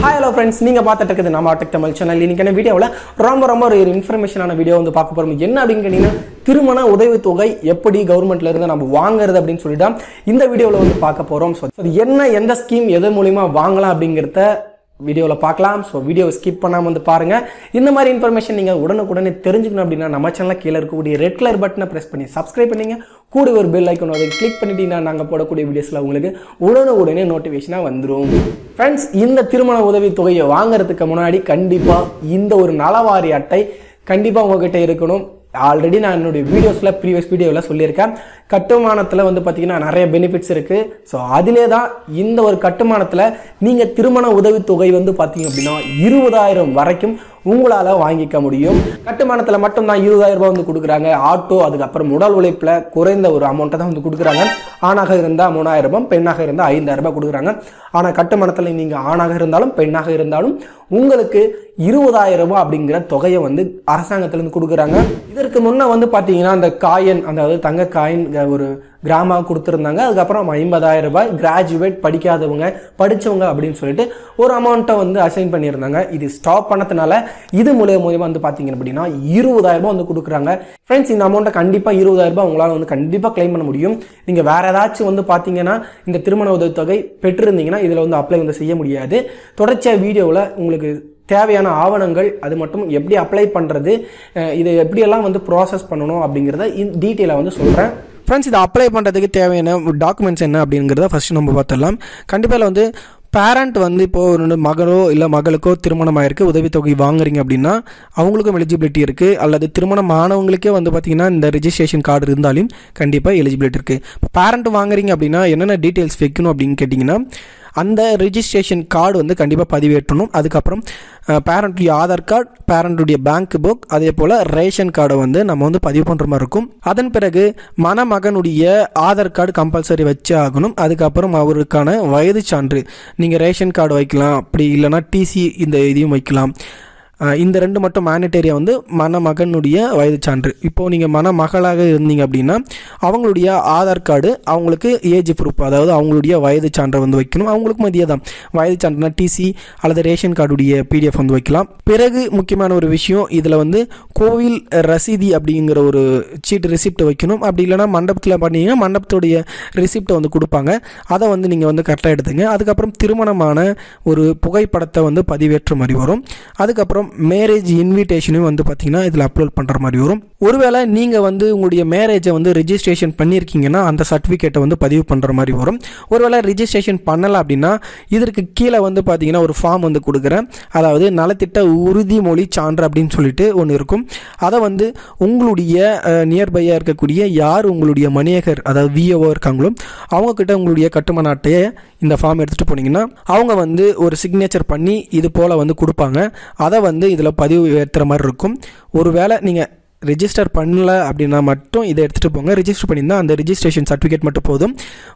Hi hello friends நீங்கள் பார்த்துட்டு இருக்குது நம்ம டெக் தமிழ் சேனல் இன்னைக்கான வீடியோவில் ரொம்ப ரொம்ப ஒரு இன்ஃபர்மேஷனான வீடியோ வந்து பார்க்க போகிறோம் என்ன அப்படின்னு கேட்டிங்கன்னா திருமண உதவித்தொகை எப்படி கவர்மெண்ட்ல இருந்து நம்ம வாங்குறது அப்படின்னு சொல்லிட்டு இந்த வீடியோவில் வந்து பார்க்க போகிறோம் ஸோ என்ன எந்த ஸ்கீம் எது மூலிமா வாங்கலாம் அப்படிங்கிறத வீடியோவில் பார்க்கலாம். ஸோ வீடியோவை ஸ்கிப் பண்ணாமல் வந்து பாருங்கள் இந்த மாதிரி இன்ஃபர்மேஷன் நீங்கள் உடனுக்குடனே தெரிஞ்சுக்கணும் அப்படின்னா நம்ம சேனலில் கீழே இருக்கக்கூடிய ரெட் கலர் பட்டனை ப்ரெஸ் பண்ணி சப்ஸ்கிரைப் பண்ணிங்க. கூட ஒரு பெல் ஐக்கன் அதை கிளிக் பண்ணிட்டீங்கன்னா நாங்கள் போடக்கூடிய வீடியோஸில் உங்களுக்கு உடனுக்குடனே நோட்டிஃபிகேஷனாக வந்துடும் ஃப்ரெண்ட்ஸ் இந்த திருமண உதவி தொகையை வாங்குறதுக்கு முன்னாடி கண்டிப்பாக இந்த ஒரு நலவாரி அட்டை கண்டிப்பாக உங்ககிட்ட இருக்கணும். ஆல்ரெடி நான் என்னுடைய வீடியோஸில் ப்ரீவியஸ் வீடியோவில் சொல்லியிருக்கேன். கட்டுமானத்தில் வந்து பார்த்தீங்கன்னா நிறைய பெனிஃபிட்ஸ் இருக்குது ஸோ அதிலே தான் இந்த ஒரு கட்டுமானத்தில் நீங்கள் திருமண உதவித்தொகை வந்து பார்த்தீங்க அப்படின்னா இருபதாயிரம் வரைக்கும் உங்களால் வாங்கிக்க முடியும். கட்டுமானத்தில் மட்டும்தான் இருபதாயிரம் ரூபாய் வந்து கொடுக்குறாங்க. ஆட்டோ அதுக்கப்புறம் உடல் உழைப்பில் குறைந்த ஒரு அமௌண்ட்டை தான் வந்து கொடுக்குறாங்க. ஆணாக இருந்தால் மூணாயிரம் ரூபாய் பெண்ணாக இருந்தால் ஐந்தாயிரம் ரூபாய் கொடுக்குறாங்க. ஆனால் கட்டுமானத்தில் நீங்கள் ஆணாக இருந்தாலும் பெண்ணாக இருந்தாலும் உங்களுக்கு இருபதாயிரம் ரூபாய் அப்படிங்கிற தொகையை வந்து அரசாங்கத்திலேருந்து கொடுக்குறாங்க. இதற்கு முன்னே வந்து பார்த்தீங்கன்னா அந்த காயின் அதாவது தங்க காயின் ஒரு கிராமம் கொடுத்துருந்தாங்க. அதுக்கப்புறம் ஐம்பதாயிரம் ரூபாய் கிராஜுவேட் படிக்காதவங்க படித்தவங்க அப்படின்னு சொல்லிட்டு ஒரு அமௌண்ட்டை வந்து அசைன் பண்ணியிருந்தாங்க. இது ஸ்டாப் பண்ணதுனால இது மூலியம் மூலியமாக வந்து பார்த்தீங்க அப்படின்னா இருபதாயிரம் ரூபாய் வந்து கொடுக்குறாங்க. ஃப்ரெண்ட்ஸ் இந்த அமௌண்ட்டை கண்டிப்பாக இருபதாயிரம் ரூபாய் உங்களால் வந்து கண்டிப்பாக கிளைம் பண்ண முடியும். நீங்கள் வேற ஏதாச்சும் வந்து பார்த்தீங்கன்னா இந்த திருமண உதவித்தொகை பெற்றிருந்தீங்கன்னா இதில் வந்து அப்ளை வந்து செய்ய முடியாது. தொடர்ச்சியாக வீடியோவில் உங்களுக்கு தேவையான ஆவணங்கள் அது மட்டும் எப்படி அப்ளை பண்ணுறது இதை எப்படியெல்லாம் வந்து ப்ராசஸ் பண்ணணும் அப்படிங்கிறத டீட்டெயிலாக வந்து சொல்கிறேன் ஃப்ரெண்ட்ஸ் இதை அப்ளை பண்ணுறதுக்கு தேவையான டாக்குமெண்ட்ஸ் என்ன அப்படிங்கிறத ஃபஸ்ட்டு நம்ம பார்த்துடலாம். கண்டிப்பாக வந்து பேரண்ட் வந்து இப்போது ஒரு மகளோ இல்லை மகளுக்கோ திருமணம் ஆயிருக்கு உதவித்தொகை வாங்குறீங்க அப்படின்னா அவங்களுக்கும் எலிஜிபிலிட்டி இருக்குது அல்லது திருமணம் ஆனவங்களுக்கே வந்து பார்த்திங்கன்னா இந்த ரிஜிஸ்ட்ரேஷன் கார்டு இருந்தாலும் கண்டிப்பாக எலிஜிபிலிட்டி இருக்குது இப்போ பேரண்ட் வாங்குறீங்க அப்படின்னா என்னென்ன டீட்டெயில்ஸ் வைக்கணும் அப்படின்னு கேட்டிங்கன்னா அந்த ரிஜிஸ்ட்ரேஷன் கார்டு வந்து கண்டிப்பாக பதிவேற்றணும். அதுக்கப்புறம் பேரண்ட்டுடைய ஆதார் கார்டு பேரண்ட்டுடைய பேங்க் புக் அதே போல் ரேஷன் கார்டை வந்து நம்ம வந்து பதிவு பண்ணுற மாதிரி இருக்கும். அதன் பிறகு மணமகனுடைய ஆதார் கார்டு கம்பல்சரி வச்சு ஆகணும். அதுக்கப்புறம் அவருக்கான வயது சான்று. நீங்கள் ரேஷன் கார்டு வைக்கலாம். அப்படி இல்லைனா டிசி இந்த இதையும் வைக்கலாம். இந்த ரெண்டு மட்டும் மேனிட்டரியாக வந்து மணமகனுடைய வயது சான்று இப்போது நீங்கள் மணமகளாக இருந்தீங்க அப்படின்னா அவங்களுடைய ஆதார் கார்டு அவங்களுக்கு ஏஜ் ப்ரூஃப் அதாவது அவங்களுடைய வயது சான்றை வந்து வைக்கணும். அவங்களுக்கும் அதே தான் வயது சான்றுனா டிசி அல்லது ரேஷன் கார்டுடைய பிடிஎஃப் வந்து வைக்கலாம். பிறகு முக்கியமான ஒரு விஷயம் இதில் வந்து கோவில் ரசீதி அப்படிங்கிற ஒரு சீட்டு ரிசிப்ட் வைக்கணும். அப்படி இல்லைனா மண்டபத்தில் பண்ணிங்கன்னா மண்டபத்துடைய ரிசிப்டை வந்து கொடுப்பாங்க. அதை வந்து நீங்கள் வந்து கரெக்டாக எடுத்துங்க. அதுக்கப்புறம் திருமணமான ஒரு புகைப்படத்தை வந்து பதிவேற்ற மாதிரி வரும். அதுக்கப்புறம் மேரேஜ் இன்விடேஷனையும் வந்து பார்த்தீங்கன்னா இதில் அப்லோட் பண்ணுற மாதிரி வரும். ஒருவேளை நீங்கள் வந்து உங்களுடைய மேரேஜை வந்து ரிஜிஸ்ட்ரேஷன் பண்ணியிருக்கீங்கன்னா அந்த சர்டிஃபிகேட்டை வந்து பதிவு பண்ணுற மாதிரி வரும். ஒருவேளை ரிஜிஸ்ட்ரேஷன் பண்ணலை அப்படின்னா இதற்கு கீழே வந்து பார்த்தீங்கன்னா ஒரு ஃபார்ம் வந்து கொடுக்குறேன். அதாவது நலத்திட்ட உறுதிமொழி சான்று அப்படின்னு சொல்லிட்டு ஒன்று இருக்கும். அதை வந்து உங்களுடைய நியர்பையாக இருக்கக்கூடிய யார் உங்களுடைய மணியகர் அதாவது விஓ இருக்காங்களோ அவங்கக்கிட்ட உங்களுடைய கட்டுமான அட்டையை இந்த ஃபார்ம் எடுத்துகிட்டு போனீங்கன்னா அவங்க வந்து ஒரு சிக்னேச்சர் பண்ணி இது போல் வந்து கொடுப்பாங்க. அதை வந்து வந்து இதில் பதிவு ஏற்றுற மாதிரி இருக்கும். ஒருவேளை நீங்கள் ரிஜிஸ்டர் பண்ணல அப்படின்னா மட்டும் இதை எடுத்துகிட்டு போங்க. ரிஜிஸ்டர் பண்ணியிருந்தால் அந்த ரிஜிஸ்ட்ரேஷன் சர்டிஃபிகேட் மட்டும் போதும்.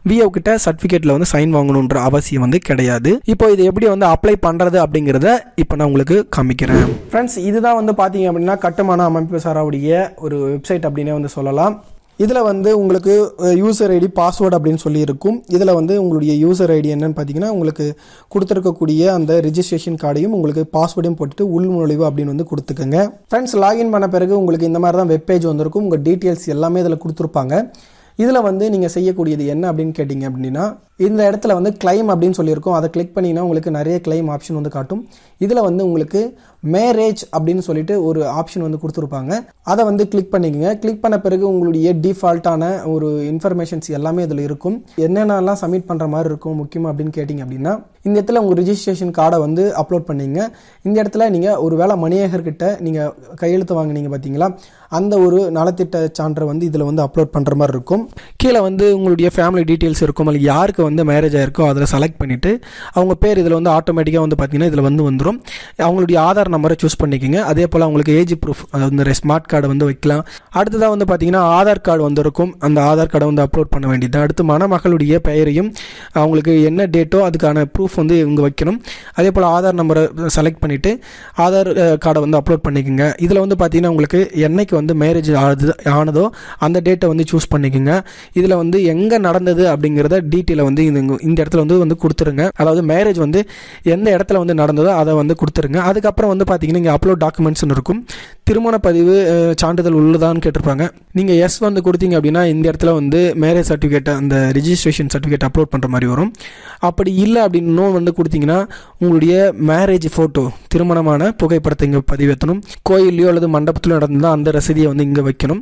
விஓ கிட்ட சர்டிஃபிகேட்டில் வந்து சைன் வாங்கணுன்ற அவசியம் வந்து கிடையாது. இப்போ இது எப்படி வந்து அப்ளை பண்ணுறது அப்படிங்கிறத இப்போ நான் உங்களுக்கு காமிக்கிறேன். ஃப்ரெண்ட்ஸ் இதுதான் வந்து பார்த்தீங்க அப்படின்னா கட்டுமான அமைப்பு சாராவுடைய ஒரு வெப்சைட் அப்படின்னே வந்து சொல்லலாம். இதில் வந்து உங்களுக்கு யூசர் ஐடி பாஸ்வேர்டு அப்படின்னு சொல்லி இருக்கும் இதில் வந்து உங்களுடைய யூசர் ஐடி என்னன்னு பார்த்தீங்கன்னா உங்களுக்கு கொடுத்துருக்கக்கூடிய அந்த ரிஜிஸ்ட்ரேஷன் கார்டையும் உங்களுக்கு பாஸ்வேர்டையும் போட்டுட்டு உள்நுழைவு அப்படின்னு வந்து கொடுத்துக்கோங்க. ஃப்ரெண்ட்ஸ் லாகின் பண்ண பிறகு உங்களுக்கு இந்த மாதிரி தான் வெப்பேஜ் வந்திருக்கும். உங்கள் டீட்டெயில்ஸ் எல்லாமே இதில் கொடுத்துருப்பாங்க. இதில் வந்து நீங்கள் செய்யக்கூடியது என்ன அப்படின்னு கேட்டிங்க அப்படின்னா இந்த இடத்துல வந்து கிளைம் அப்படின்னு சொல்லியிருக்கோம். அதை கிளிக் பண்ணிங்கன்னா உங்களுக்கு நிறைய கிளைம் ஆப்ஷன் வந்து காட்டும். இதில் வந்து உங்களுக்கு மேரேஜ் அப்படின்னு சொல்லிட்டு ஒரு ஆப்ஷன் வந்து கொடுத்துருப்பாங்க. அதை வந்து கிளிக் பண்ணிக்கோங்க. கிளிக் பண்ண பிறகு உங்களுடைய டிஃபால்ட்டான ஒரு இன்ஃபர்மேஷன்ஸ் எல்லாமே இதில் இருக்கும். என்னென்னலாம் சப்மிட் பண்ணுற மாதிரி இருக்கும் முக்கியமாக அப்படின்னு கேட்டிங்க அப்படின்னா இந்த இடத்துல உங்கள் ரிஜிஸ்ட்ரேஷன் கார்டை வந்து அப்லோட் பண்ணிங்க. இந்த இடத்துல நீங்கள் ஒரு வேளை மணியகர்கிட்ட நீங்கள் கையெழுத்து வாங்கினீங்க பார்த்தீங்களா அந்த ஒரு நலத்திட்ட சான்றை வந்து இதில் வந்து அப்லோட் பண்ணுற மாதிரி இருக்கும். கீழே வந்து உங்களுடைய ஃபேமிலி டீட்டெயில்ஸ் இருக்கும். அல்ல யாருக்கு வந்து மேரேஜ் ஆகிருக்கோ அதில் செலக்ட் பண்ணிவிட்டு அவங்க பேர் இதில் வந்து ஆட்டோமேட்டிக்காக வந்து பார்த்தீங்கன்னா இதில் வந்து வந்துடும் அவங்களுடைய ஆதார் நம்பரை சூஸ் பண்ணிக்கோங்க. அதே போல் அவங்களுக்கு ஏஜ் ப்ரூஃப் அந்த ஸ்மார்ட் கார்டை வந்து வைக்கலாம். அடுத்ததாக வந்து பார்த்தீங்கன்னா ஆதார் கார்டு வந்திருக்கும். அந்த ஆதார் கார்டை வந்து அப்லோட் பண்ண வேண்டியது. அடுத்து மணமகளுடைய பெயரையும் அவங்களுக்கு என்ன டேட்டோ அதுக்கான ப்ரூஃப் வந்து இவங்க வைக்கணும். அதே போல் ஆதார் நம்பரை செலக்ட் பண்ணிவிட்டு ஆதார் கார்டை வந்து அப்லோட் பண்ணிக்கோங்க. இதில் வந்து பார்த்திங்கன்னா உங்களுக்கு என்னைக்கு வந்து மேரேஜ் ஆகுது ஆனதோ அந்த டேட்டை வந்து சூஸ் பண்ணிக்கோங்க. இதில் வந்து எங்கே நடந்தது அப்படிங்கிறத டீட்டெயிலை வந்து இந்த இந்த இடத்துல வந்து வந்து கொடுத்துருங்க. அதாவது மேரேஜ் வந்து எந்த இடத்துல வந்து நடந்ததோ அதை வந்து கொடுத்துருங்க. அதுக்கப்புறம் வந்து பார்த்தீங்கன்னா இங்கே அப்லோட் டாக்குமெண்ட்ஸ்னு இருக்கும். திருமண பதிவு சான்றிதழ் உள்ளதான்னு கேட்டிருப்பாங்க. நீங்கள் எஸ் வந்து கொடுத்தீங்க அப்படின்னா இந்த இடத்துல வந்து மேரேஜ் சர்டிஃபிகேட் அந்த ரிஜிஸ்ட்ரேஷன் சர்டிஃபிகேட் அப்லோட் பண்ணுற மாதிரி வரும். அப்படி இல்லை அப்படின்னு நோ வந்து கொடுத்தீங்கன்னா உங்களுடைய மேரேஜ் ஃபோட்டோ திருமணமான புகைப்படத்தை இங்கே பதிவேற்றணும். கோயிலையோ அல்லது மண்டபத்திலோ நடந்தால் அந்த ரசீதியை வந்து இங்கே வைக்கணும்.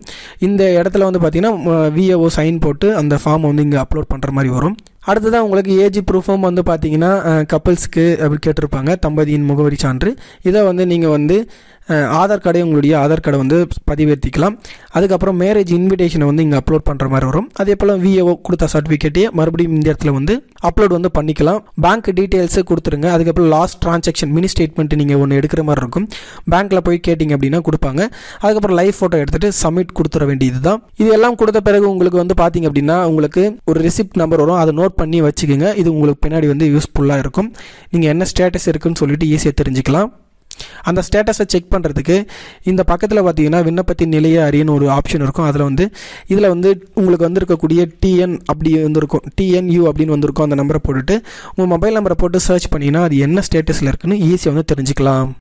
இந்த இடத்துல வந்து பார்த்தீங்கன்னா விஏஓ சைன் போட்டு அந்த ஃபார்மை வந்து இங்கே அப்லோட் பண்ணுற மாதிரி வரும். அடுத்ததான் உங்களுக்கு ஏஜ் ப்ரூஃபும் வந்து பார்த்தீங்கன்னா கப்பல்ஸ்க்கு அப்படி கேட்டிருப்பாங்க தம்பதியின் முகவரி சான்று. இதை வந்து நீங்கள் வந்து ஆதார் கார்டே உங்களுடைய ஆதார் கார்டை வந்து பதிவேற்றிக்கலாம். அதுக்கப்புறம் மேரேஜ் இன்விடேஷனை வந்து இங்கே அப்லோட் பண்ணுற மாதிரி வரும். அதே போல் விஏஓ கொடுத்த சர்டிஃபிகேட்டையே மறுபடியும் இந்த இடத்துல வந்து அப்லோட் வந்து பண்ணிக்கலாம். பேங்க் டீட்டெயில்ஸு கொடுத்துருங்க. அதுக்கப்புறம் லாஸ்ட் ட்ரான்சாக்ஷன் மினி ஸ்டேட்மெண்ட் நீங்கள் ஒன்று எடுக்கிற மாதிரி இருக்கும். பேங்க்கில் போய் கேட்டிங்க அப்படின்னா கொடுப்பாங்க. அதுக்கப்புறம் லைஃப் ஃபோட்டோ எடுத்துகிட்டு சப்மிட் கொடுத்துட வேண்டியது தான் இது எல்லாம் கொடுத்த பிறகு உங்களுக்கு வந்து பார்த்தீங்க அப்படின்னா உங்களுக்கு ஒரு ரிசிப்ட் நம்பர் வரும். அதை நோட் பண்ணி வச்சுக்கோங்க. இது உங்களுக்கு பின்னாடி வந்து யூஸ்ஃபுல்லாக இருக்கும். நீங்கள் என்ன ஸ்டேட்டஸ் இருக்குன்னு சொல்லிட்டு ஈஸியாக தெரிஞ்சுக்கலாம். அந்த ஸ்டேட்டஸை செக் பண்ணுறதுக்கு இந்த பக்கத்தில் பார்த்தீங்கன்னா விண்ணப்பத்தின் நிலையை அறியன்னு ஒரு ஆப்ஷன் இருக்கும். அதில் வந்து இதில் வந்து உங்களுக்கு வந்திருக்கக்கூடிய டிஎன் அப்படி வந்திருக்கும் டிஎன்யூ அப்படின்னு வந்திருக்கும் அந்த நம்பரை போட்டுட்டு உங்கள் மொபைல் நம்பரை போட்டு சர்ச் பண்ணிங்கன்னா அது என்ன ஸ்டேட்டஸில் இருக்குன்னு ஈஸியாக வந்து தெரிஞ்சுக்கலாம்.